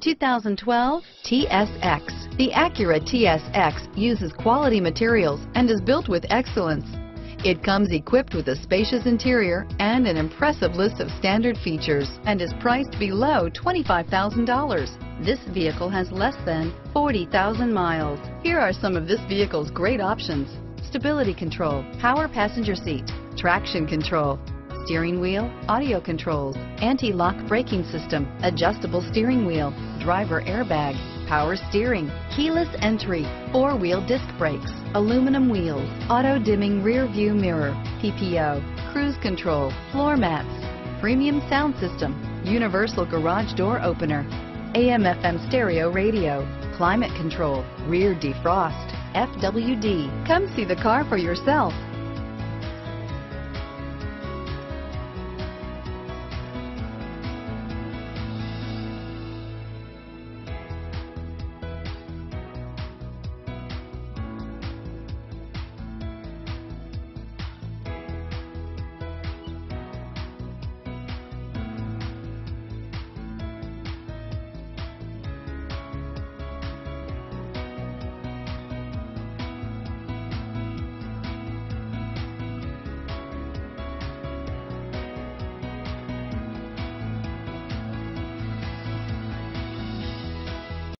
2012 TSX. The Acura TSX uses quality materials and is built with excellence. It comes equipped with a spacious interior and an impressive list of standard features and is priced below $25,000. This vehicle has less than 40,000 miles. Here are some of this vehicle's great options. Stability control, power passenger seat, traction control, steering wheel, audio controls, anti-lock braking system, adjustable steering wheel, driver airbag, power steering, keyless entry, four-wheel disc brakes, aluminum wheels, auto-dimming rear view mirror, PPO, cruise control, floor mats, premium sound system, universal garage door opener, AM FM stereo radio, climate control, rear defrost, FWD. Come see the car for yourself.